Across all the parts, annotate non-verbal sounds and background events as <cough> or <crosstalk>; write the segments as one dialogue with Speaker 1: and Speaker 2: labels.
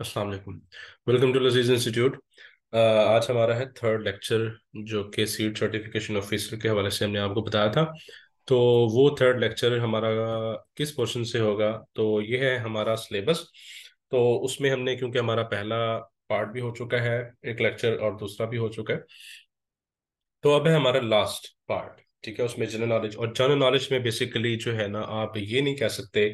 Speaker 1: वालेकुम। Welcome to लजीज institute आज हमारा है थर्ड लेक्चर जो कि सीट सर्टिफिकेशन ऑफिसर के हवाले से हमने आपको बताया था। तो वो थर्ड लेक्चर हमारा किस पोर्शन से होगा? तो ये है हमारा सिलेबस तो उसमें हमने, क्योंकि हमारा पहला पार्ट भी हो चुका है, एक लेक्चर और दूसरा भी हो चुका है तो अब है हमारा लास्ट पार्ट ठीक है? उसमें जनरल नॉलेज और जनरल नॉलेज में बेसिकली जो है ना, आप ये नहीं कह सकते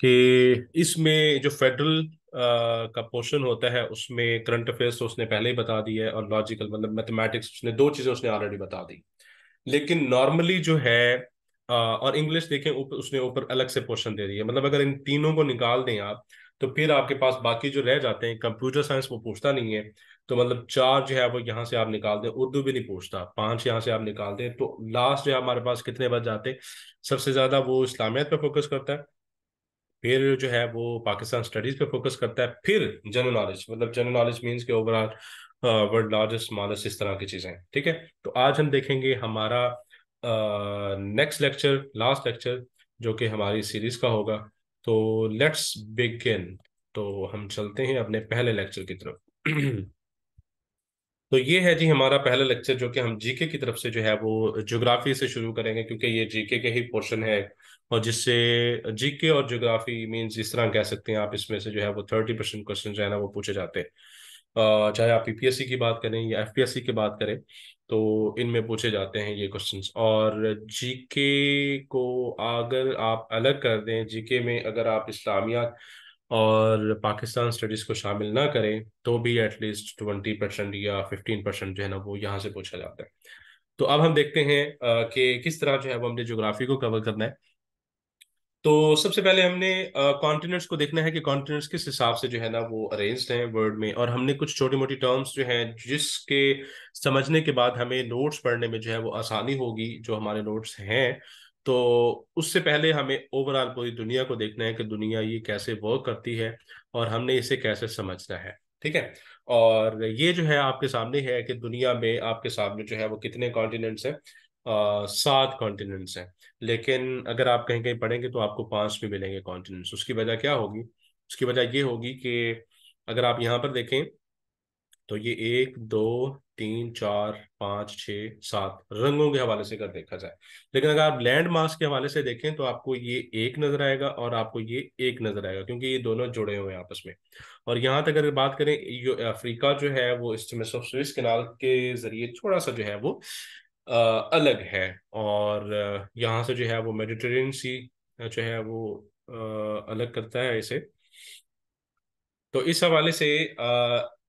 Speaker 1: कि इसमें जो फेडरल का पोर्शन होता है, उसमें करंट अफेयर्स तो उसने पहले ही बता दी है और लॉजिकल मतलब मैथमेटिक्स उसने दो चीज़ें उसने ऑलरेडी बता दी। लेकिन नॉर्मली जो है और इंग्लिश देखें ऊपर उसने ऊपर अलग से पोर्शन दे दिया। मतलब अगर इन तीनों को निकाल दें आप तो फिर आपके पास बाकी जो रह जाते हैं कंप्यूटर साइंस वो पूछता नहीं है तो मतलब चार जो है वो यहाँ से आप निकाल दें, उर्दू भी नहीं पूछता, पाँच यहाँ से आप निकाल दें तो लास्ट जो है हमारे पास कितने बच जाते सबसे ज़्यादा वो इस्लामियत पे फोकस करता है। फिर जो है वो पाकिस्तान स्टडीज़ पे फोकस करता है, फिर जनरल नॉलेज मतलब जनरल नॉलेज मीन्स के ओवरऑल वर्ल्ड लार्जेस्ट स्मॉलेस्ट इस तरह की चीज़ें ठीक है? तो आज हम देखेंगे हमारा नेक्स्ट लेक्चर लास्ट लेक्चर जो कि हमारी सीरीज़ का होगा। तो लेट्स बिगिन तो हम चलते हैं अपने पहले लेक्चर की तरफ़। तो ये है जी हमारा पहला लेक्चर जो कि हम जीके की तरफ़ से जो है वो ज्योग्राफी से शुरू करेंगे, क्योंकि ये जीके के ही पोर्शन है। और जिससे जीके और ज्योग्राफी मींस इस तरह कह सकते हैं आप, इसमें से जो है वो थर्टी परसेंट क्वेश्चन जो है ना वो पूछे जाते हैं। चाहे आप पीपीएससी की बात करें या एफपीएससी की बात करें तो इनमें पूछे जाते हैं ये क्वेश्चंस और जीके को अगर आप अलग कर दें जीके में अगर आप इस्लामियात और पाकिस्तान स्टडीज़ को शामिल ना करें तो भी एटलीस्ट ट्वेंटी परसेंट या फिफ्टीन परसेंट जो है ना वो यहाँ से पूछा जाता है। तो अब हम देखते हैं कि किस तरह जो है वो हमने जोग्राफी को कवर करना है। तो सबसे पहले हमने कॉन्टिनेंट्स uh, को देखना है कि कॉन्टिनेंट्स किस हिसाब से जो है ना वो अरेंज्ड हैं वर्ड में। और हमने कुछ छोटी मोटी टर्म्स जो हैं जिसके समझने के बाद हमें नोट्स पढ़ने में जो है वो आसानी होगी जो हमारे नोट्स हैं। तो उससे पहले हमें ओवरऑल पूरी दुनिया को देखना है कि दुनिया ये कैसे वर्क करती है और हमने इसे कैसे समझना है ठीक है? और ये जो है आपके सामने है कि दुनिया में आपके सामने जो है वो कितने कॉन्टिनेंट्स हैं। सात कॉन्टिनेंट्स हैं। लेकिन अगर आप कहीं कहीं पढ़ेंगे तो आपको पाँच भी मिलेंगे कॉन्टिनेंट्स उसकी वजह क्या होगी? उसकी वजह ये होगी कि अगर आप यहाँ पर देखें तो ये एक, दो, तीन, चार, पाँच छ सात रंगों के हवाले से अगर देखा जाए, लेकिन अगर आप लैंड मास के हवाले से देखें तो आपको ये एक नज़र आएगा और आपको ये एक नज़र आएगा, क्योंकि ये दोनों जुड़े हुए हैं आपस में। और यहाँ तक अगर बात करें अफ्रीका जो है, वो इस्टमस ऑफ़ स्विस कनाल के ज़रिए थोड़ा सा जो है, वो अलग है और यहाँ से जो है वो मेडिटेरियन सी जो है वो अलग करता है इसे। तो इस हवाले से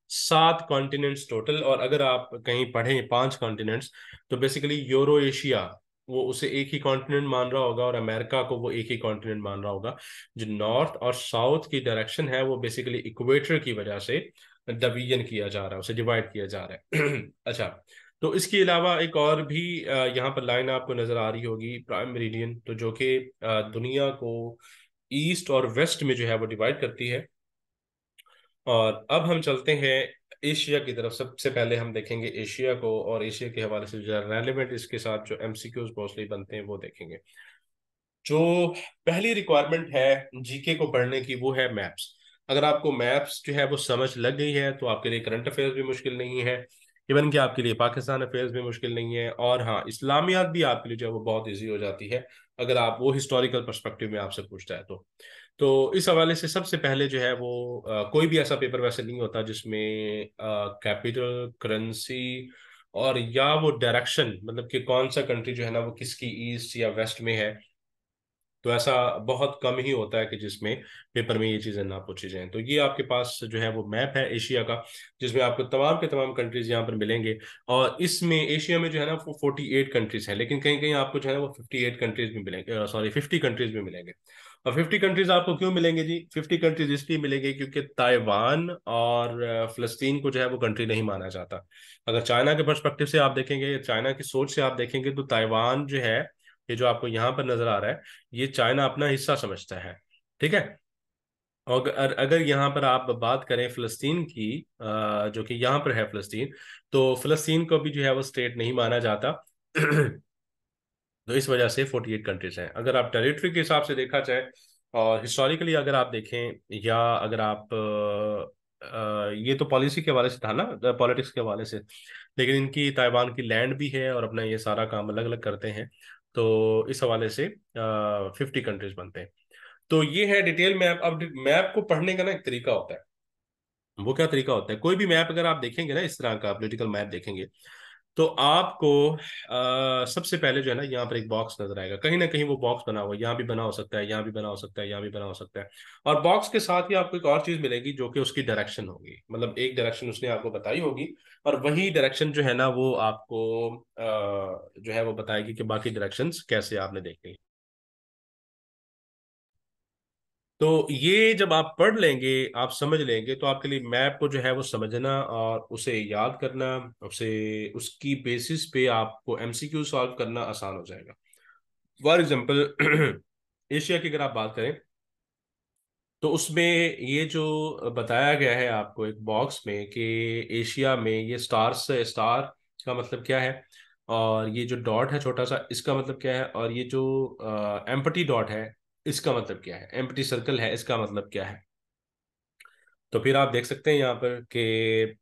Speaker 1: सात कॉन्टिनेंट्स टोटल और अगर आप कहीं पढ़ें पाँच कॉन्टिनेंट्स तो बेसिकली यूरो एशिया वो उसे एक ही कॉन्टिनेंट मान रहा होगा और अमेरिका को वो एक ही कॉन्टिनेंट मान रहा होगा। जो नॉर्थ और साउथ की डायरेक्शन है वो बेसिकली इक्वेटर की वजह से डिवीज़न किया जा रहा है, उसे डिवाइड किया जा रहा है। <clears throat> अच्छा तो इसके अलावा एक और भी यहाँ पर लाइन आपको नज़र आ रही होगी प्राइम मेरिडियन तो जो कि दुनिया को ईस्ट और वेस्ट में जो है वो डिवाइड करती है। और अब हम चलते हैं एशिया की तरफ़। सबसे पहले हम देखेंगे एशिया को और एशिया के हवाले से जो रेलिवेंट इसके साथ जो एमसीक्यूज मोस्टली बनते हैं वो देखेंगे। जो पहली रिक्वायरमेंट है जीके को पढ़ने की वो है मैप्स अगर आपको मैप्स जो है वो समझ लग गई है तो आपके लिए करंट अफेयर्स भी मुश्किल नहीं है। इवन कि आपके लिए पाकिस्तान अफेयर्स भी मुश्किल नहीं है और हाँ इस्लामियात भी आपके लिए जो है वो बहुत ईजी हो जाती है अगर आप वो हिस्टोरिकल परस्पेक्टिव में आपसे पूछता है तो। तो इस हवाले से सबसे पहले जो है वो आ, कोई भी ऐसा पेपर वैसे नहीं होता जिसमें कैपिटल करेंसी और या वो डायरेक्शन मतलब कि कौन सा कंट्री जो है ना वो किसकी ईस्ट या वेस्ट में है तो ऐसा बहुत कम ही होता है कि जिसमें पेपर में ये चीज़ें ना पूछी जाएँ। तो ये आपके पास जो है वो मैप है एशिया का, जिसमें आपको तमाम के तमाम कंट्रीज़ यहाँ पर मिलेंगे और इसमें एशिया में जो है ना वो फोर्टी एट कंट्रीज़ हैं, लेकिन कहीं कहीं आपको जो है ना वो फिफ्टी एट कंट्रीज़ भी मिलेंगे सॉरी फिफ्टी कंट्रीज़ भी मिलेंगे। और फिफ्टी कंट्रीज़ आपको क्यों मिलेंगे जी? फिफ्टी कंट्रीज़ इसलिए मिलेंगे क्योंकि ताइवान और फलस्तीन को जो है वो कंट्री नहीं माना जाता। अगर चाइना के परस्पेक्टिव से आप देखेंगे चाइना की सोच से आप देखेंगे तो ताइवान जो है ये जो आपको यहाँ पर नज़र आ रहा है, ये चाइना अपना हिस्सा समझता है, ठीक है? और अगर यहाँ पर आप बात करें फ़लस्तीन की जो कि यहाँ पर है फ़लस्तीन तो फ़लस्तीन को भी जो है वो स्टेट नहीं माना जाता। तो इस वजह से 48 कंट्रीज़ हैं। अगर आप टेरिटरी के हिसाब से देखा जाए, और हिस्टोरिकली अगर आप देखें, या अगर आप ये तो पॉलिसी के हवाले से था ना पॉलिटिक्स के हवाले से, लेकिन इनकी ताइवान की लैंड भी है और अपना ये सारा काम अलग अलग करते हैं। तो इस हवाले से फिफ्टी कंट्रीज़ बनते हैं। तो ये है डिटेल मैप अब मैप को पढ़ने का ना एक तरीका होता है। वो क्या तरीका होता है? कोई भी मैप अगर आप देखेंगे ना, इस तरह का पोलिटिकल मैप देखेंगे तो आपको आ, सबसे पहले जो है ना यहाँ पर एक बॉक्स नज़र आएगा। कहीं ना कहीं वो बॉक्स बना हुआ यहाँ भी बना हो सकता है यहाँ भी बना हो सकता है यहाँ भी बना हो सकता है। और बॉक्स के साथ ही आपको एक और चीज़ मिलेगी जो कि उसकी डायरेक्शन होगी। मतलब एक डायरेक्शन उसने आपको बताई होगी और वही डायरेक्शन जो है ना वो आपको आ, जो है वो बताएगी कि बाकी डायरेक्शन कैसे आपने देखनी तो ये जब आप पढ़ लेंगे, आप समझ लेंगे तो आपके लिए मैप को जो है वो समझना और उसे याद करना, उसे, उसकी बेसिस पे आपको एमसीक्यू सॉल्व करना आसान हो जाएगा। फॉर एग्जांपल एशिया की अगर आप बात करें तो उसमें ये जो बताया गया है आपको एक बॉक्स में कि एशिया में ये स्टार्स स्टार का मतलब क्या है? और ये जो डॉट है छोटा सा, इसका मतलब क्या है? और ये जो एम्पटी डॉट है इसका मतलब क्या है? एम्प्टी सर्कल है इसका मतलब क्या है? तो फिर आप देख सकते हैं यहाँ पर कि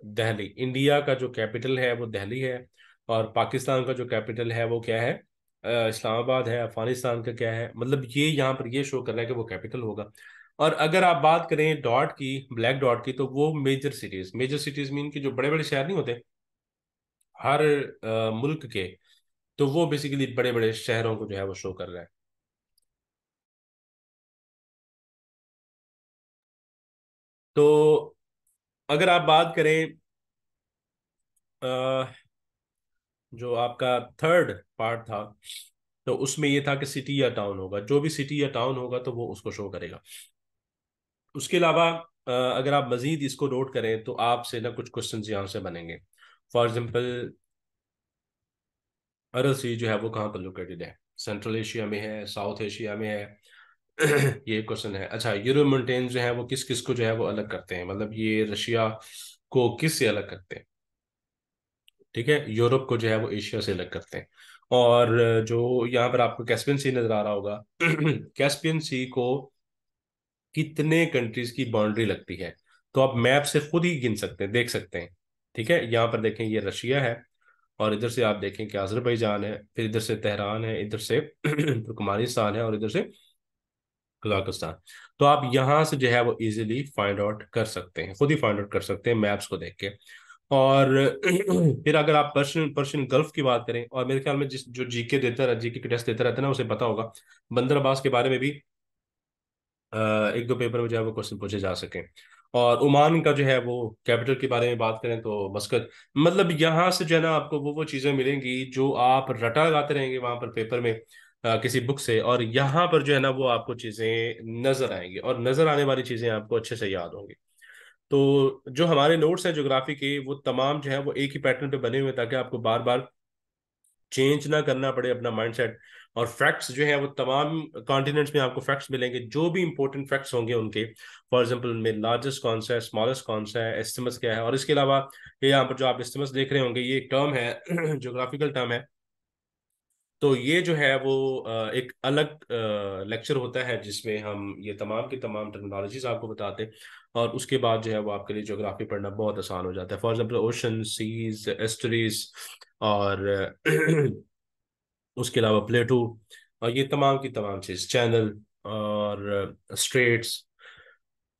Speaker 1: दिल्ली इंडिया का जो कैपिटल है वो दिल्ली है और पाकिस्तान का जो कैपिटल है वो क्या है? इस्लामाबाद है अफ़गानिस्तान का क्या है? मतलब ये यहाँ पर ये शो कर रहा है कि वो कैपिटल होगा। और अगर आप बात करें डॉट की ब्लैक डॉट की तो वो major cities major cities mean की जो बड़े बड़े शहर नहीं होते हर आ, मुल्क के तो वो बेसिकली बड़े बड़े शहरों को जो है वो शो कर रहा है। तो अगर आप बात करें जो आपका थर्ड पार्ट था तो उसमें ये था कि सिटी या टाउन होगा। जो भी सिटी या टाउन होगा तो वो उसको शो करेगा। उसके अलावा अगर आप मजीद इसको नोट करें तो आपसे ना कुछ क्वेश्चन यहाँ से बनेंगे। फॉर एग्ज़ाम्पल अरल सी जो है, वो कहाँ पर लोकेटेड है? सेंट्रल एशिया में है साउथ एशिया में है <clears throat> ये क्वेश्चन है। अच्छा यूरो मोन्टेन जो है वो किस किस को जो है वो अलग करते हैं? मतलब ये रशिया को किस से अलग करते हैं? ठीक है, यूरोप को जो है वो एशिया से अलग करते हैं। और जो यहाँ पर आपको कैस्पियन सी नज़र आ रहा होगा, <clears throat> कैस्पियन सी को कितने कंट्रीज़ की बाउंड्री लगती है? तो आप मैप से खुद ही गिन सकते हैं, देख सकते हैं। ठीक है, यहाँ पर देखें ये रशिया है, और इधर से आप देखें कि अजरबैजान है, फिर इधर से तेहरान है, इधर से <clears throat> तुर्कमानिस्तान है, और इधर से कजाकिस्तान तो आप यहाँ से जो है वो इजीली फाइंड आउट कर सकते हैं, खुद ही फाइंड आउट कर सकते हैं मैप्स को देख के। और <clears throat> फिर अगर आप पर्शियन पर्शियन गल्फ की बात करें, और मेरे ख्याल में जिस, जो जीके देता रहा जीके के टेस्ट देता रहता है ना, उसे पता होगा बंदर अब्बास के बारे में भी एक दो पेपर में जो है वो क्वेश्चन पूछे जा सके। और ओमान का जो है वो कैपिटल के बारे में बात करें तो मस्कत मतलब यहाँ से जो है ना आपको वो वो चीज़ें मिलेंगी जो आप रटा लगाते रहेंगे वहाँ पर पेपर में। किसी बुक से और यहाँ पर जो है ना वो आपको चीज़ें नज़र आएँगी और नज़र आने वाली चीज़ें आपको अच्छे से याद होंगी। तो जो हमारे नोट्स हैं जोग्राफी के, वो तमाम जो है वो एक ही पैटर्न पे बने हुए ताकि आपको बार बार चेंज ना करना पड़े अपना माइंडसेट और फैक्ट्स जो है वो तमाम कॉन्टिनेंट्स में आपको फैक्ट्स मिलेंगे, जो भी इंपॉर्टेंट फैक्ट्स होंगे उनके। फॉर एग्जांपल उनमें लार्जेस्ट कौन सा है, स्मॉलेस्ट कौन सा है, एस्टिमस क्या है और इसके अलावा ये यहाँ पर जो आप एस्टिमस देख रहे होंगे, ये एक टर्म है <clears throat> जोग्राफिकल टर्म है। तो ये जो है वो एक अलग लेक्चर होता है जिसमें हम ये तमाम की तमाम टेक्नोलॉजीज़ आपको बताते हैं और उसके बाद जो है वो आपके लिए जोग्राफी पढ़ना बहुत आसान हो जाता है। For example ocean seas estuaries और <clears throat> उसके अलावा प्लेटू और ये तमाम की तमाम चीज़ चैनल और स्ट्रेट्स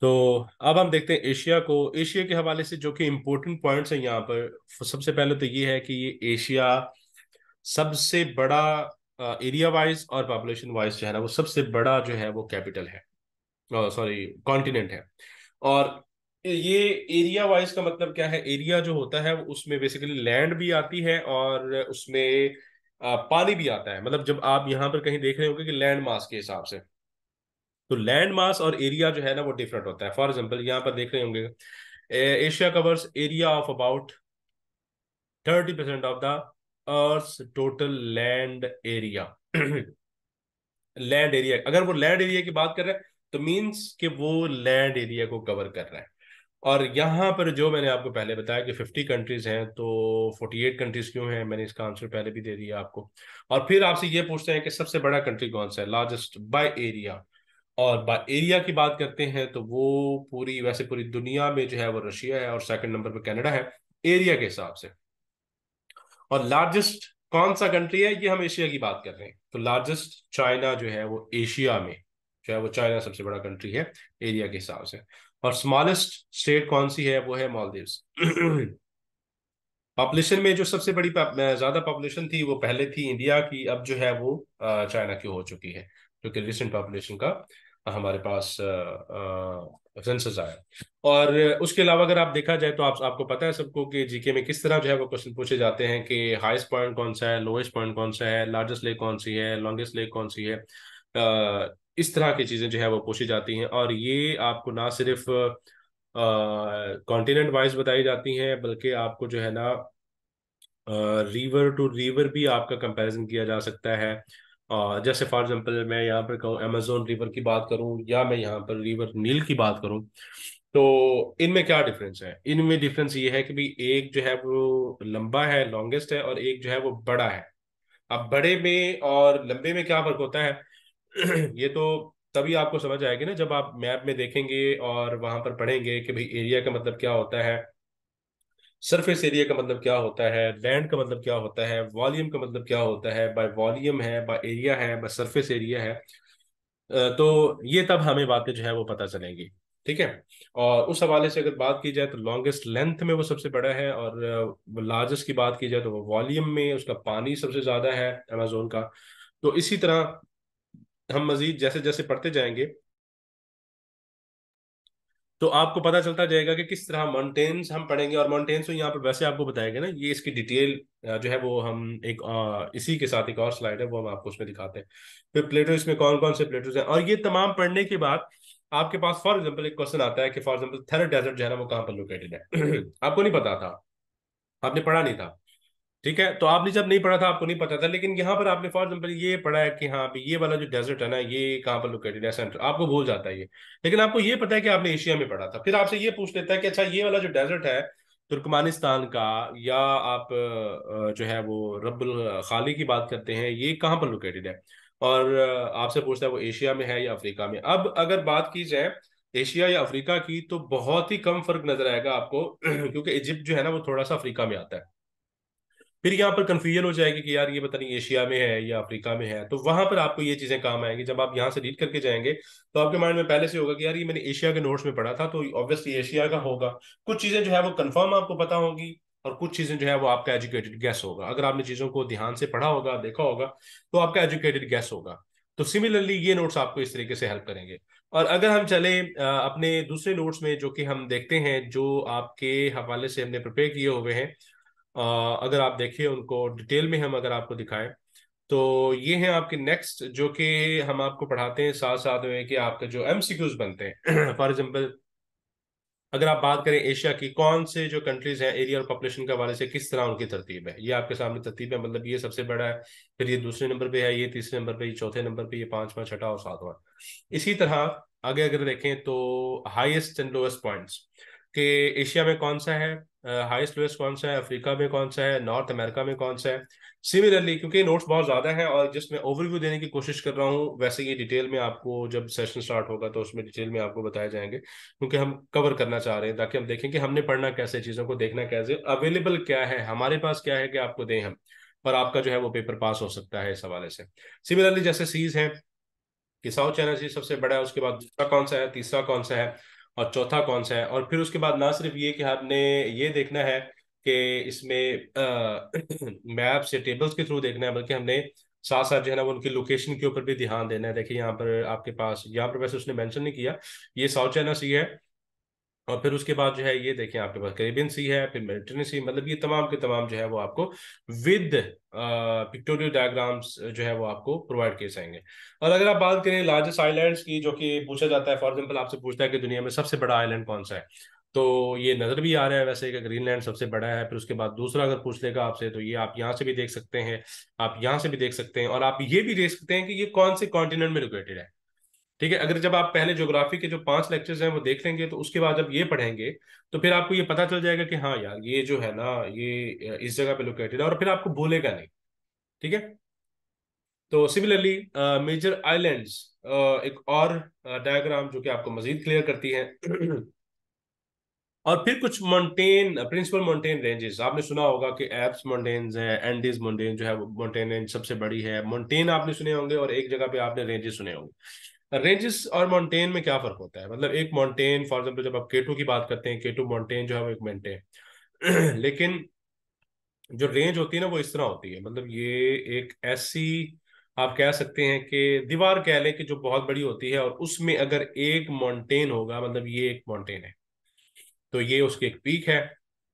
Speaker 1: तो अब हम देखते हैं एशिया को। एशिया के हवाले से जो कि इम्पोर्टेंट पॉइंट्स हैं यहाँ पर, सबसे पहले तो ये है कि ये एशिया सबसे बड़ा एरिया वाइज और पॉपुलेशन वाइज जो है ना, वो सबसे बड़ा जो है वो कैपिटल है। सॉरी कॉन्टिनेंट है। और ये एरिया वाइज का मतलब क्या है? एरिया जो होता है, उसमें बेसिकली लैंड भी आती है और उसमें पानी भी आता है। मतलब जब आप यहाँ पर कहीं देख रहे होंगे कि लैंड मास के हिसाब से तो लैंड मास और एरिया जो है ना, वो डिफरेंट होता है। फॉर एग्ज़ाम्पल यहाँ पर देख रहे होंगे Asia covers area of about thirty percent of the earth total land area land area अगर वो लैंड एरिया की बात कर रहे हैं तो मीन्स कि वो लैंड एरिया को कवर कर रहा है। और यहाँ पर जो मैंने आपको पहले बताया कि 50 कंट्रीज़ हैं तो 48 कंट्रीज़ क्यों हैं, मैंने इसका आंसर पहले भी दे दिया आपको। और फिर आपसे ये पूछते हैं कि सबसे बड़ा कंट्री कौन सा है? लार्जेस्ट बाय एरिया और बाय एरिया की बात करते हैं तो वो पूरी, वैसे पूरी दुनिया में जो है वो रशिया है और सेकंड नंबर पर कनाडा है एरिया के हिसाब से। और लार्जेस्ट कौन सा कंट्री है? ये हम एशिया की बात कर रहे हैं। तो लार्जेस्ट चाइना जो है वो एशिया में, जो है वो चाइना सबसे बड़ा कंट्री है एरिया के हिसाब से। और स्मॉलेस्ट स्टेट कौन सी है? वो है मालदीव्स पॉपुलेशन <clears throat> में जो सबसे बड़ी ज़्यादा पॉपुलेशन थी, वो पहले थी इंडिया की, अब जो है वो चाइना की हो चुकी है। जो कि रिसेंट पॉपुलेशन का हमारे पास सेंसस आया और उसके अलावा अगर आप देखा जाए तो आप, आपको पता है सबको कि जीके में किस तरह जो है वो क्वेश्चन पूछे जाते हैं कि हाईएस्ट पॉइंट कौन सा है लोएस्ट पॉइंट कौन सा है लार्जेस्ट लेक कौन सी है लॉन्गेस्ट लेक कौन सी है? इस तरह की चीज़ें जो है वो पूछी जाती हैं और ये आपको ना सिर्फ़ कॉन्टिनेंट वाइज बताई जाती हैं, बल्कि आपको जो है ना रिवर टू रिवर भी आपका कंपैरिजन किया जा सकता है। जैसे फॉर एग्जांपल मैं यहाँ पर कहूँ अमेजोन रिवर की बात करूँ या मैं यहाँ पर रिवर नील की बात करूँ तो इनमें क्या डिफरेंस है? इनमें डिफरेंस ये है कि भाई एक जो है वो लंबा है लॉन्गेस्ट है और एक जो है वो बड़ा है। अब बड़े में और लंबे में क्या फ़र्क होता है? <clears throat> ये तो तभी आपको समझ आएगी ना जब आप मैप में देखेंगे और वहाँ पर पढ़ेंगे कि भाई एरिया का मतलब क्या होता है। सरफेस एरिया का मतलब क्या होता है? लैंड का मतलब क्या होता है? वॉल्यूम का मतलब क्या होता है? बाय वॉल्यूम है बाय एरिया है बाय सरफेस एरिया है। तो ये तब हमें बातें जो है वो पता चलेंगी, ठीक है? और उस हवाले से अगर बात की जाए तो लॉन्गेस्ट लेंथ में वो सबसे बड़ा है और लार्जेस्ट की बात की जाए तो वो वॉल्यूम में उसका पानी सबसे ज़्यादा है अमेजोन का। तो इसी तरह हम मजीद जैसे जैसे पढ़ते जाएँगे तो आपको पता चलता जाएगा कि किस तरह माउंटेन्स हम पढ़ेंगे और माउंटेन्स तो यहाँ पर वैसे आपको बताएँगे ना ये इसकी डिटेल जो है वो हम एक आ, इसी के साथ एक और स्लाइड है वो हम आपको उसमें दिखाते हैं। फिर प्लेटो इसमें कौन कौन से प्लेटोज हैं? और ये तमाम पढ़ने के बाद आपके पास फॉर एग्ज़ाम्पल एक क्वेश्चन आता है कि फॉर एग्ज़ाम्पल थेर डेजर्ट जो है ना वो कहाँ पर लोकेटेड है? <clears throat> आपको नहीं पता था? आपने पढ़ा नहीं था? ठीक है? तो आपने जब नहीं पढ़ा था, आपको नहीं पता था, लेकिन यहाँ पर आपने फॉर एग्ज़ाम्पल ये पढ़ा है कि हाँ ये वाला जो डेजर्ट है ना, ये कहाँ पर लोकेटेड है? सेंटर आपको भूल जाता है ये। लेकिन आपको ये पता है कि आपने एशिया में पढ़ा था। फिर आपसे ये पूछ लेता है कि अच्छा ये वाला जो डेजर्ट है, तुर्कमानिस्तान का, या आप जो है वो रब्बुल खाली की बात करते हैं, ये कहाँ पर लोकेटेड है? और आपसे पूछता है वो एशिया में है या अफ्रीका में? अब अगर बात की जाए एशिया या अफ्रीका की तो बहुत ही कम फ़र्क नज़र आएगा आपको, <clears throat> क्योंकि इजिप्ट जो है ना, वो थोड़ा सा अफ्रीका में आता है। फिर यहाँ पर कंफ्यूजन हो जाएगी कि यार ये पता नहीं एशिया में है या अफ्रीका में है तो वहाँ पर आपको ये चीज़ें काम आएँगी। जब आप यहाँ से रीड करके जाएँगे तो आपके माइंड में पहले से होगा कि यार ये मैंने एशिया के नोट्स में पढ़ा था तो ऑब्वियसली एशिया का होगा। कुछ चीज़ें जो है वो कंफर्म आपको पता होगी और कुछ चीज़ें जो है वो आपका एजुकेटेड गैस होगा। अगर आपने चीज़ों को ध्यान से पढ़ा होगा, देखा होगा तो आपका एजुकेटेड गैस होगा। तो सिमिलरली ये नोट्स आपको इस तरीके से हेल्प करेंगे। और अगर हम चले अपने दूसरे नोट्स में जो कि हम देखते हैं, जो आपके हवाले से हमने प्रिपेयर किए हुए हैं अगर आप देखिए उनको डिटेल में हम अगर आपको दिखाएँ तो ये हैं आपके नेक्स्ट जो कि हम आपको पढ़ाते हैं साथ साथ में कि आपके जो एम बनते हैं। <clears throat> फॉर एग्ज़ाम्पल अगर आप बात करें एशिया की, कौन से जो कंट्रीज़ हैं एरिया और पॉपुलेशन के हवाले से किस तरह उनकी तरतीब है? ये आपके सामने तरतीब है मतलब ये सबसे बड़ा है, फिर ये दूसरे नंबर पे है, ये तीसरे नंबर पे, ये चौथे नंबर पे, ये पांचवा, छठा और सातवां। इसी तरह आगे अगर देखें तो हाईएस्ट एंड लोएस्ट पॉइंट्स के एशिया में कौन सा है? हाईएस्ट लोएस्ट कौन सा है? अफ्रीका में कौन सा है? नॉर्थ अमेरिका में कौन सा है? सिमिलरली क्योंकि नोट्स बहुत ज़्यादा हैं और जिसमें ओवरव्यू देने की कोशिश कर रहा हूँ, वैसे ये डिटेल में आपको जब सेशन स्टार्ट होगा तो उसमें डिटेल में आपको बताए जाएँगे, क्योंकि हम कवर करना चाह रहे हैं, ताकि हम देखें कि हमने पढ़ना कैसे चीज़ों को देखना कैसे अवेलेबल क्या है, हमारे पास क्या है कि आपको दें हम, और आपका जो है वो पेपर पास हो सकता है इस हवाले से। सिमिलरली जैसे सीज हैं कि साउथ चाइना सी सबसे बड़ा है, उसके बाद दूसरा कौन सा है, तीसरा कौन सा है और चौथा कौन सा है? और फिर उसके बाद ना सिर्फ़ ये कि आपने ये देखना है कि इसमें <clears throat> मैप से टेबल्स के थ्रू देखना है, बल्कि हमने साथ साथ जो है ना वो उनकी लोकेशन के ऊपर भी ध्यान देना है। देखिए, यहाँ पर आपके पास, यहाँ पर वैसे उसने मेंशन नहीं किया, ये साउथ चाइना सी है। और फिर उसके बाद जो है ये देखें आपके पास करेबियन सी है, फिर मेडिटेरियन सी मतलब ये तमाम के तमाम जो है वो आपको विद पिक्टोरियल डायग्राम्स जो है वो आपको प्रोवाइड किए जाएँगे। और अगर आप बात करें लार्जेस्ट आइलैंड्स की, जो कि पूछा जाता है, फॉर एग्जांपल आपसे पूछता है कि दुनिया में सबसे बड़ा आइलैंड कौन सा है तो ये नज़र भी आ रहा है वैसे कि ग्रीनलैंड सबसे बड़ा है, फिर उसके बाद दूसरा अगर पूछ लेगा आपसे तो ये आप यहाँ से भी देख सकते हैं, आप यहाँ से भी देख सकते हैं, और आप ये भी देख सकते हैं कि ये कौन से कॉन्टिनेंट में लोकेटेड है। ठीक है अगर जब आप पहले ज्योग्राफी के जो पाँच लेक्चर्स हैं वो देख लेंगे तो उसके बाद जब ये पढ़ेंगे तो फिर आपको ये पता चल जाएगा कि हाँ यार ये जो है ना ये इस जगह पे लोकेटेड है और फिर आपको बोलेगा नहीं ठीक है? तो सिमिलरली मेजर आइलैंड्स एक और डायग्राम uh, जो कि आपको मजीद क्लियर करती है। <clears throat> और फिर कुछ माउंटेन प्रिंसिपल माउंटेन रेंजेस आपने सुना होगा कि एप्स माउंटेन्स है एंडीज माउंटेन जो है माउंटेन रेंज सबसे बड़ी है। माउंटेन आपने सुने होंगे और एक जगह पे आपने रेंजेस सुने होंगे। रेंजेस और माउंटेन में क्या फ़र्क होता है? मतलब एक माउंटेन फॉर एग्ज़ाम्पल जब आप केटू की बात करते हैं केटू माउंटेन जो है, वो एक माउंटेन <clears throat> लेकिन जो रेंज होती है ना, वो इस तरह होती है। मतलब ये एक ऐसी, आप कह सकते हैं कि दीवार कह लें कि जो बहुत बड़ी होती है और उसमें अगर एक माउंटेन होगा मतलब ये एक माउंटेन है। तो ये उसकी एक पीक है,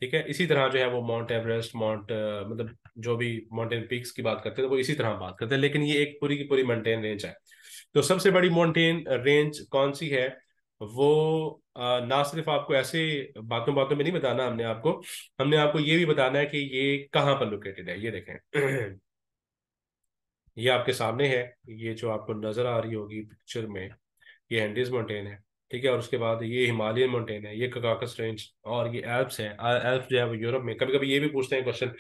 Speaker 1: ठीक है? इसी तरह जो है वो माउंट एवरेस्ट माउंट मतलब जो भी माउंटेन पीक्स की बात करते हैं तो वो इसी तरह बात करते हैं। लेकिन ये एक पूरी की पूरी माउंटेन रेंज है। तो सबसे बड़ी माउंटेन रेंज कौन सी है? वो ना सिर्फ़ आपको ऐसे बातों बातों में नहीं बताना हमने आपको हमने आपको ये भी बताना है कि ये कहाँ पर लोकेटेड है, ये देखें। <clears throat> ये आपके सामने है, ये जो आपको नज़र आ रही होगी पिक्चर में, ये हैंडीज माउंटेन है, ठीक है? और उसके बाद ये हिमालयन माउंटेन है, ये ककाकस रेंज और ये एल्प्स है। एल्प्स जो है वो यूरोप में कभी कभी ये भी पूछते हैं क्वेश्चन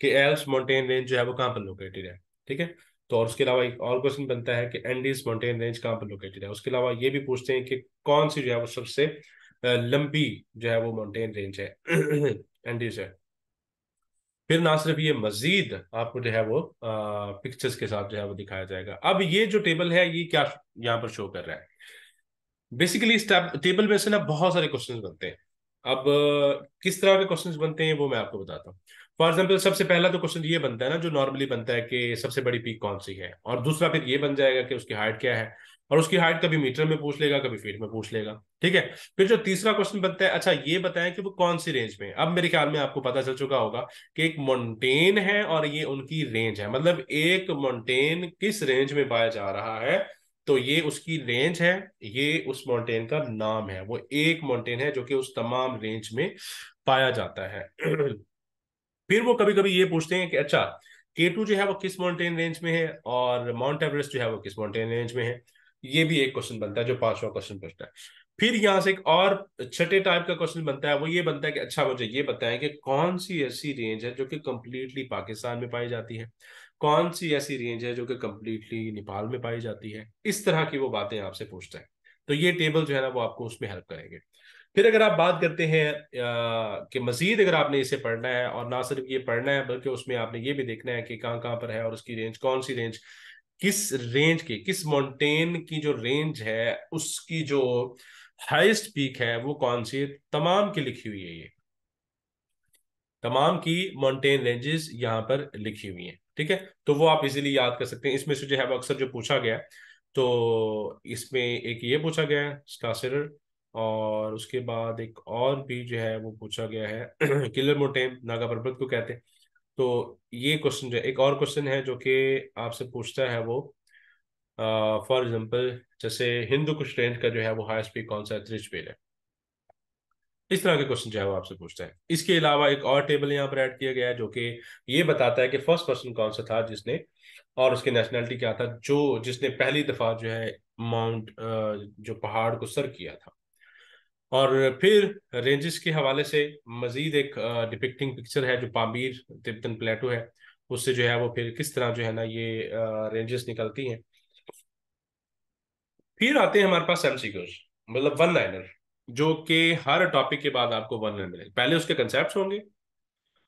Speaker 1: कि एल्प्स माउंटेन रेंज जो है वो कहाँ पर लोकेटेड है, ठीक है? तो और उसके अलावा एक और क्वेश्चन बनता है कि एंडीज माउंटेन रेंज कहाँ पर लोकेटेड है? उसके अलावा ये भी पूछते हैं कि कौन सी जो है वो सबसे लंबी जो है वो माउंटेन रेंज है? <clears throat> एंडीज है। फिर ना सिर्फ़ ये मजीद आपको जो है वो पिक्चर्स के साथ जो है वो दिखाया जाएगा। अब ये जो टेबल है, ये क्या यहाँ पर शो कर रहा है? बेसिकली इस टेबल में से ना बहुत सारे क्वेश्चंस बनते हैं। अब, किस तरह के क्वेश्चंस बनते हैं, वो मैं आपको बताता हूँ। फॉर एग्ज़ाम्पल सबसे पहला तो क्वेश्चन ये बनता है ना, जो नॉर्मली बनता है कि सबसे बड़ी पीक कौन सी है? और दूसरा फिर ये बन जाएगा कि उसकी हाइट क्या है? और उसकी हाइट कभी मीटर में पूछ लेगा, कभी फीट में पूछ लेगा। ठीक है? फिर जो तीसरा क्वेश्चन बनता है अच्छा ये बताएँ कि वो कौन सी रेंज में अब मेरे ख्याल में आपको पता चल चुका होगा कि एक माउंटेन है और ये उनकी रेंज है। मतलब एक माउंटेन किस रेंज में पाया जा रहा है? तो ये उसकी रेंज है, ये उस माउंटेन का नाम है। वो एक माउंटेन है जो कि उस तमाम रेंज में पाया जाता है। <clears throat> फिर वो कभी कभी ये पूछते हैं कि अच्छा के टू जो है वो किस माउंटेन रेंज में है और माउंट एवरेस्ट जो है वो किस माउंटेन रेंज में है? ये भी एक क्वेश्चन बनता है, जो पांचवा क्वेश्चन पूछता है। फिर यहाँ से एक और छठे टाइप का क्वेश्चन बनता है, वो ये बनता है कि अच्छा मुझे ये बताएँ कि कौन सी ऐसी रेंज है जो कि कंप्लीटली पाकिस्तान में पाई जाती है? कौन सी ऐसी रेंज है जो कि कंप्लीटली नेपाल में पाई जाती है? इस तरह की वो बातें आपसे पूछता है। तो ये टेबल जो है ना, वो आपको उसमें हेल्प करेंगे। फिर अगर आप बात करते हैं कि मजीद अगर आपने इसे पढ़ना है और ना सिर्फ़ ये पढ़ना है, बल्कि उसमें आपने ये भी देखना है कि कहाँ कहाँ पर है और उसकी रेंज कौन सी रेंज किस रेंज की, किस माउंटेन की जो रेंज है, उसकी जो हाईएस्ट पीक है, वो कौन सी है? तमाम की लिखी हुई है ये। तमाम की माउंटेन रेंजेस यहाँ पर लिखी हुई हैं, ठीक है? तो वो आप इजीली याद कर सकते हैं। इसमें से जो है अक्सर जो पूछा गया तो इसमें एक ये पूछा गया है और उसके बाद एक और भी जो है वो पूछा गया है, <clears throat> किलर मोटेम नागा पर्वत को कहते हैं। तो ये क्वेश्चन जो एक और क्वेश्चन है जो कि आपसे पूछता है वो फॉर एग्जांपल जैसे हिंदू कुछ रेंज का जो है वो हाईएस्ट पीक कौन सा है? त्रिचपेल है। इस तरह के क्वेश्चन जो है वो आपसे पूछता है। इसके अलावा एक और टेबल यहाँ पर ऐड किया गया है जो कि ये बताता है कि फ़र्स्ट पर्सन कौन सा था जिसने, और उसकी नेशनैलिटी क्या था, जो जिसने पहली दफ़ा जो है माउंट जो पहाड़ को सर किया था। और फिर रेंजेस के हवाले से मजीद एक डिपिक्टिंग पिक्चर है जो पामीर तिब्बतन प्लेटो है। उससे जो है वो फिर किस तरह जो है ना ये रेंजेस निकलती हैं। फिर आते हैं हमारे पास एमसीक्यूज मतलब वन लाइनर जो कि हर टॉपिक के बाद आपको वन लाइनर मिलेगा। पहले उसके कंसेप्ट होंगे,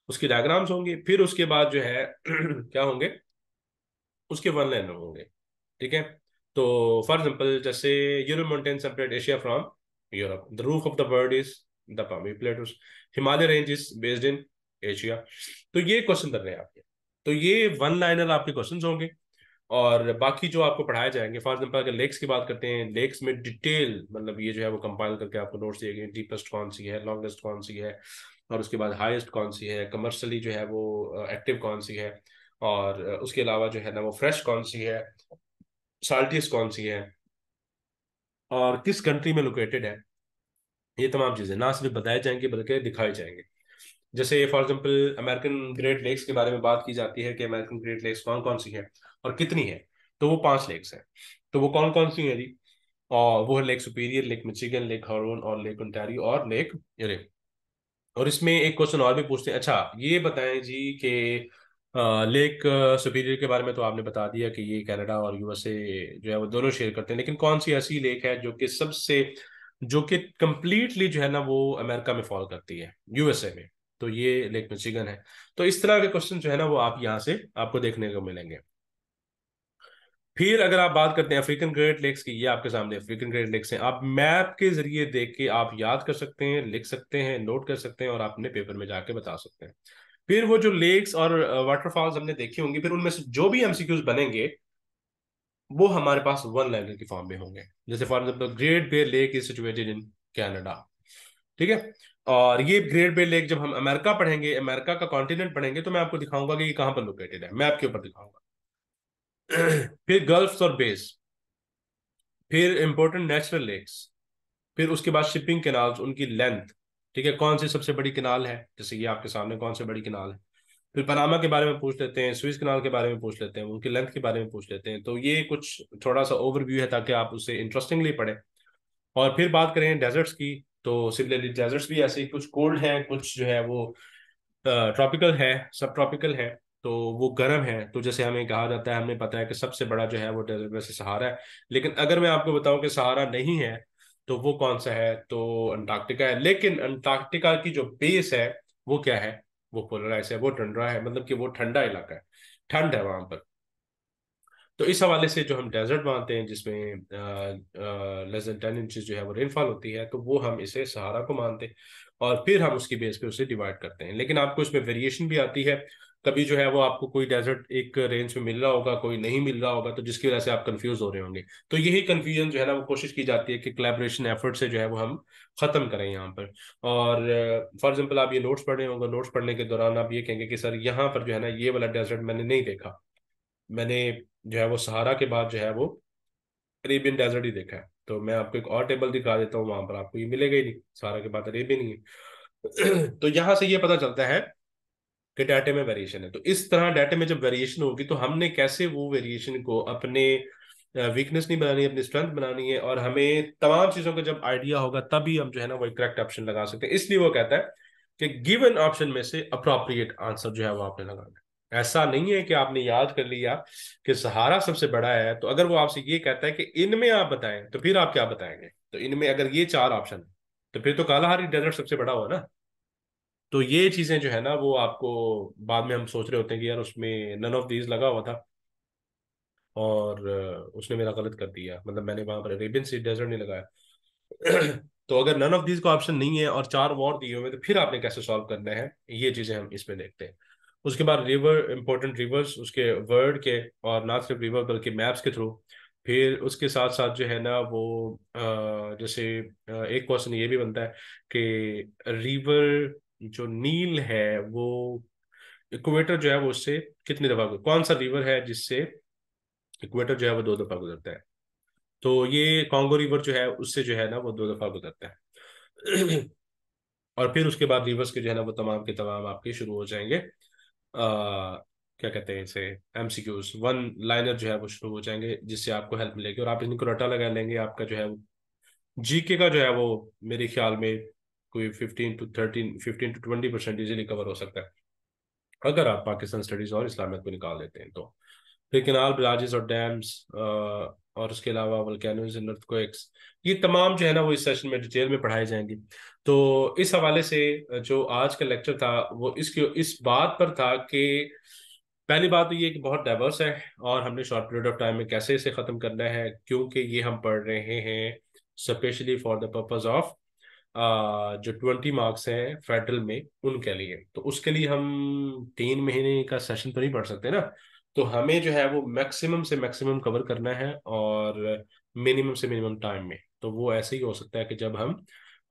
Speaker 1: उसके डायग्राम्स होंगे, फिर उसके बाद जो है <clears throat> क्या होंगे? उसके वन लाइनर होंगे, ठीक है? तो फॉर एग्ज़ाम्पल जैसे Europe mountain separate Asia from Europe the roof of the world is the Pamir plateaus Himalaya range is based in Asia तो ये क्वेश्चन कर रहे हैं आपके। तो ये वन लाइनर आपके क्वेश्चन होंगे। और बाकी जो आपको पढ़ाए जाएँगे फॉर एग्ज़ाम्पल अगर लेक्स की बात करते हैं लेक्स में डिटेल मतलब ये जो है वो कंपाइल करके आपको नोट्स दिए गए डीपेस्ट कौन सी है लॉन्गेस्ट कौन सी है, और उसके बाद हाईएस्ट कौन सी है कमर्शली जो है वो एक्टिव कौन सी है, और उसके अलावा जो है ना वो फ्रेश कौन सी है साल्टियस कौन सी है और किस कंट्री में लोकेटेड है, ये तमाम चीज़ें। ना सिर्फ़ बताए जाएँगे, बल्कि दिखाए जाएँगे। जैसे for example American Great Lakes के बारे में बात की जाती है कि अमेरिकन ग्रेट लेक्स कौन कौन सी है और कितनी है। तो वो पाँच लेक्स है। तो वो कौन कौन सी है जी? और वो है Lake Superior Lake Michigan Lake Huron और लेक ओंटारियो और लेक यूरे और इसमें एक क्वेश्चन और भी पूछते हैं। अच्छा ये बताएँ जी कि लेक सुपीरियर के बारे में तो आपने बता दिया कि ये कनाडा और यूएसए जो है वो दोनों शेयर करते हैं। लेकिन कौन सी ऐसी लेक है जो कि सबसे, जो कि कंप्लीटली जो है ना वो अमेरिका में फॉल करती है, यूएसए में? तो ये लेक मिचिगन है। तो इस तरह के क्वेश्चन जो है ना वो आप यहाँ से आपको देखने को मिलेंगे। फिर अगर आप बात करते हैं अफ्रीकन ग्रेट लेक्स की, ये आपके सामने अफ्रीकन ग्रेट लेक्स हैं। आप मैप के ज़रिए देख के आप याद कर सकते हैं, लिख सकते हैं नोट कर सकते हैं और अपने पेपर में जाके बता सकते हैं। फिर वो जो लेक्स और वाटरफॉल्स हमने देखी होंगी, फिर उनमें से जो भी एमसीक्यूज बनेंगे, वो हमारे पास वन लाइनर के फॉर्म में होंगे। जैसे for example Great Bear Lake is situated in Canada ठीक है? और ये ग्रेट बेयर लेक जब हम अमेरिका पढ़ेंगे अमेरिका का कॉन्टिनेंट पढ़ेंगे तो मैं आपको दिखाऊँगा कि ये कहाँ पर लोकेटेड है। मैप के ऊपर दिखाऊँगा। <clears throat> फिर गल्फ और बेस फिर इंपॉर्टेंट नेचुरल लेक्स फिर उसके बाद शिपिंग केनाल्स उनकी लेंथ ठीक है, कौन सी सबसे बड़ी किनाल है? जैसे ये आपके सामने कौन सी बड़ी किनाल है? फिर पनामा के बारे में पूछ लेते हैं स्विस किनाल के बारे में पूछ लेते हैं, उनकी लेंथ के बारे में पूछ लेते हैं। तो ये कुछ थोड़ा सा ओवरव्यू है ताकि आप उसे इंटरेस्टिंगली पढ़ें। और फिर बात करें डेजर्ट्स की तो सिमिलरली डेजर्ट्स भी ऐसे कुछ कोल्ड हैं, कुछ जो है वो ट्रॉपिकल है सब ट्रॉपिकल है तो वो गर्म है। तो जैसे हमें कहा जाता है, हमें पता है कि सबसे बड़ा जो है वो डेजर्ट वैसे सहारा है। लेकिन अगर मैं आपको बताऊँ कि सहारा नहीं है तो वो कौन सा है? तो अंटार्कटिका है। लेकिन अंटार्कटिका की जो बेस है, वो क्या है? वो पोलराइज है, वो ठंडा है। मतलब कि वो ठंडा इलाका है। ठंड है वहाँ पर। तो इस हवाले से जो हम डेजर्ट मानते हैं, जिसमें लेस देन टेन इंचज जो है, वो रेनफॉल होती है तो वो हम इसे सहारा को मानते हैं। और फिर हम उसकी बेस पे उसे डिवाइड करते हैं। लेकिन आपको इसमें वेरिएशन भी आती है। कभी जो है वो आपको कोई डेजर्ट एक रेंज में मिल रहा होगा, कोई नहीं मिल रहा होगा तो जिसकी वजह से आप कंफ्यूज हो रहे होंगे। तो यही कंफ्यूजन जो है ना, वो कोशिश की जाती है कि कोलेब्रेशन एफर्ट से जो है वो हम खत्म करें यहाँ पर। और फॉर एग्ज़ाम्पल आप ये नोट्स पढ़ रहे होंगे नोट्स पढ़ने के दौरान आप ये कहेंगे कि, सर, यहाँ पर जो है ना, ये वाला डेजर्ट मैंने नहीं देखा। मैंने जो है वो सहारा के बाद जो है वो अरेबियन डेजर्ट ही देखा है। तो मैं आपको एक और टेबल दिखा देता हूँ, वहाँ पर आपको ये मिलेगा ही नहीं। सहारा के बाद अरेबियन ही है। <clears throat> तो यहाँ से ये पता चलता है कि डाटे में वेरिएशन है। तो इस तरह डाटे में जब वेरिएशन होगी तो हमने कैसे वो वेरिएशन को अपने वीकनेस नहीं बनानी है अपनी स्ट्रेंथ बनानी है और हमें तमाम चीज़ों का जब आइडिया होगा, तभी हम जो है ना वो करेक्ट ऑप्शन लगा सकते हैं। इसलिए वो कहता है कि गिवन ऑप्शन में से अप्रोप्रिएट आंसर जो है वो आपने लगाना है। ऐसा नहीं है कि आपने याद कर लिया कि सहारा सबसे बड़ा है तो अगर वो आपसे ये कहता है कि इनमें आप बताएँ तो फिर आप क्या बताएँगे? तो इनमें अगर ये चार ऑप्शन है तो फिर तो कालाहारी डेजर्ट सबसे बड़ा हुआ ना। तो ये चीज़ें जो है ना, वो आपको बाद में हम सोच रहे होते हैं कि यार उसमें नन ऑफ़ दीज लगा हुआ था और उसने मेरा गलत कर दिया। मतलब मैंने वहाँ पर अरेबियन सी डेजर्ट नहीं लगाया। <clears throat> तो अगर नन ऑफ़ दीज का ऑप्शन नहीं है और चार वॉर दिए हुए तो फिर आपने कैसे सॉल्व करना है? ये चीज़ें हम इसमें देखते हैं। उसके बाद रिवर इंपॉर्टेंट रिवर्स उसके वर्ड के और ना सिर्फ़ रिवर बल्कि मैप्स के थ्रू फिर उसके साथ साथ जो है ना वो जैसे एक क्वेश्चन ये भी बनता है कि रिवर जो नील है वो इक्वेटर जो है वो उससे कितनी दफ़ा गुजर कौन सा रिवर है जिससे इक्वेटर जो है वो दो दफ़ा गुजरता है? तो ये कॉन्गो रिवर जो है उससे जो है ना वो दो दफ़ा गुजरता है। <clears throat> और फिर उसके बाद रिवर्स के जो है ना वो तमाम के तमाम आपके शुरू हो जाएँगे। आ, क्या कहते हैं इसे? एमसीक्यूज वन लाइनर जो है वो शुरू हो जाएँगे जिससे आपको हेल्प मिलेगी। और आप इनको रटा लगा लेंगे आपका जो है जीके का जो है वो मेरे ख्याल में कोई fifteen to thirteen fifteen to twenty percent easily cover हो सकता है। अगर आप पाकिस्तान स्टडीज़ और इस्लामियत को निकाल लेते हैं तो। फिर किनाल ब्राजेस और डैम्स और उसके अलावा वल्कैनोज ये तमाम जो है ना वो इस सेशन में डिटेल में पढ़ाई जाएँगी। तो इस हवाले से, जो आज का लेक्चर था, वो इसके, इस बात पर था कि पहली बात तो ये कि बहुत डाइवर्स है और हमने शॉर्ट पीरियड ऑफ़ टाइम में कैसे इसे ख़त्म करना है, क्योंकि ये हम पढ़ रहे हैं specially for the purpose of जो ट्वेंटी मार्क्स हैं फेडरल में उनके लिए। तो उसके लिए हम तीन महीने का सेशन तो नहीं पढ़ सकते ना। तो हमें जो है वो मैक्सिमम से मैक्सिमम कवर करना है और मिनिमम से मिनिमम टाइम में। तो वो ऐसे ही हो सकता है कि जब हम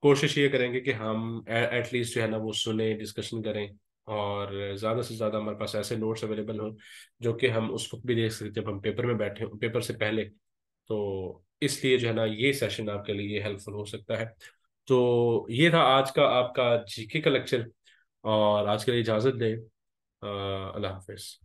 Speaker 1: कोशिश ये करेंगे कि हम एटलीस्ट जो है ना वो सुने डिस्कशन करें और ज़्यादा से ज़्यादा हमारे पास ऐसे नोट्स अवेलेबल हों जो कि हम उस वक्त भी देख सकते जब हम पेपर में बैठे पेपर से पहले। तो इसलिए जो है ना ये सेशन आपके लिए हेल्पफुल हो सकता है। तो ये था आज का आपका जीके का लेक्चर और आज के लिए इजाज़त दें। अल्लाह हाफिज़।